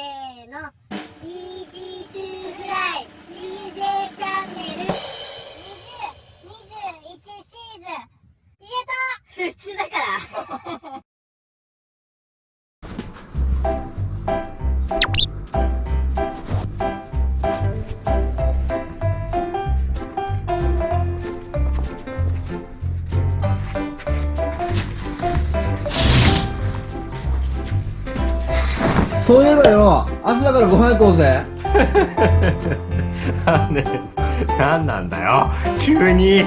せーの。EG2 フライ DJ チャンネル。2021シーズン。言えた。普通だから。そういえばよ、明日だからご飯行こうぜ。なんで、なんなんだよ。急に。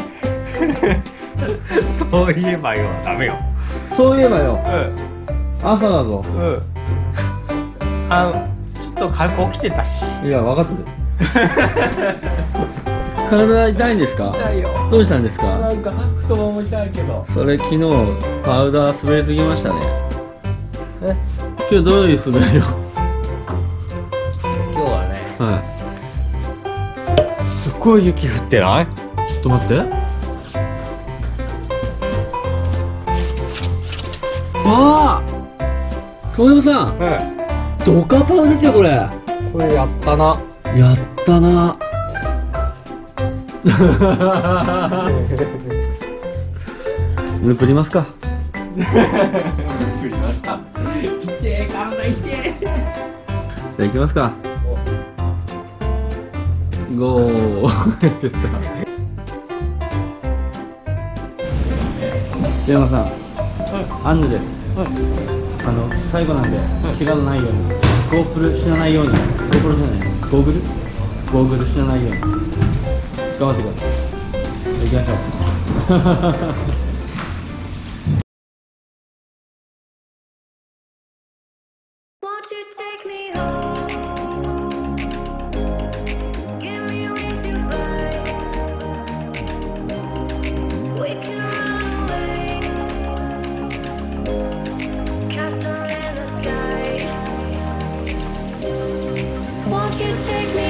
そういえばよ、ダメよ。そういえばよ、うん。朝だぞ。うん。あの、ちょっと軽く起きてたし。いや、分かってる。体痛いんですか？痛いよどうしたんですか？なんか、太もも痛いけど。それ昨日、パウダー滑りすぎましたね。え？今日どういう滑りを今日はね、はすっごい雪降ってない？い。ちょっと待って。ああ東山さん、うん。ドカパウですよ、これ。やこれやったな。ったな。ぬくりますか。あ行きますか。ゴー。山さん、アンヌです。あの、最後なんで、怪我のないように、ゴープル死なないように、ゴープルじゃない、ゴーグル？ゴーグル死なないように、頑張ってください。行きましょう。you take me?